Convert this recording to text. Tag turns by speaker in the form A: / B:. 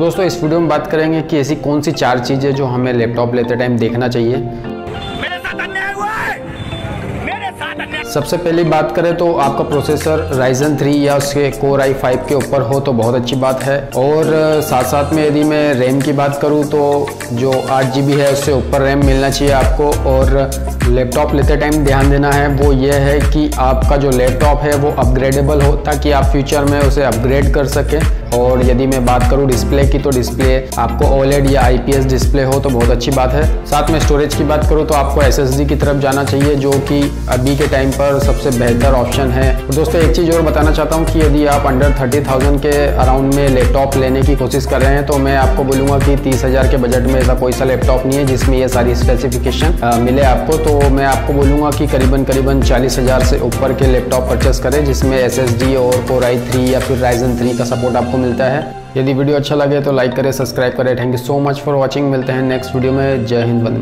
A: तो दोस्तों इस वीडियो में बात करेंगे कि ऐसी कौन सी चार चीज़ें जो हमें लैपटॉप लेते टाइम देखना चाहिए।
B: मेरे साथ अन्याय हुआ है। मेरे साथ अन्याय।
A: सबसे पहली बात करें तो आपका प्रोसेसर राइजन 3 या उसके Core i5 के ऊपर हो तो बहुत अच्छी बात है। और साथ साथ में यदि मैं रैम की बात करूँ तो जो आठ जी है उससे ऊपर रैम मिलना चाहिए आपको। और लैपटॉप लेते टाइम ध्यान देना है, वो ये है कि आपका जो लैपटॉप है, वो अपग्रेडेबल हो ताकि आप फ्यूचर में उसे अपग्रेड कर सकें। और यदि मैं बात करूँ डिस्प्ले की तो डिस्प्ले आपको ओलेड या आईपीएस डिस्प्ले हो तो बहुत अच्छी बात है। साथ में स्टोरेज की बात करूँ तो आपको एसएसडी की तरफ़ जाना चाहिए, जो कि अभी के टाइम पर सबसे बेहतर ऑप्शन है। तो दोस्तों, एक चीज़ और बताना चाहता हूँ कि यदि आप अंडर थर्टी थाउज़ेंड के अराउंड में लैपटॉप लेने की कोशिश कर रहे हैं तो मैं आपको बोलूँगा कि तीस हज़ार के बजट में ऐसा कोई सा लैपटॉप नहीं है, जिसमें ये सारी स्पेसिफिकेशन मिले आपको। तो मैं आपको बोलूँगा कि करीबन करीबन चालीस हज़ार से ऊपर के लैपटॉप परचेस करें, जिसमें एसएसडी और कोर आई थ्री या फिर राइजन थ्री का सपोर्ट आपको मिलता है। यदि वीडियो अच्छा लगे तो लाइक करें सब्सक्राइब करें। Thank you so much for watching मिलते हैं नेक्स्ट वीडियो में। जय हिंद बंद